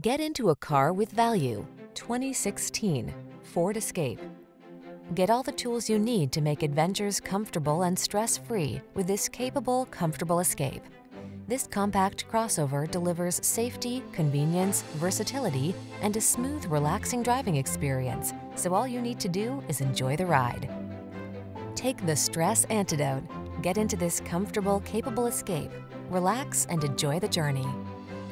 Get into a car with value. 2016 Ford Escape. Get all the tools you need to make adventures comfortable and stress-free with this capable, comfortable Escape. This compact crossover delivers safety, convenience, versatility, and a smooth, relaxing driving experience, so all you need to do is enjoy the ride. Take the stress antidote. Get into this comfortable, capable Escape. Relax and enjoy the journey.